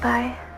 Goodbye.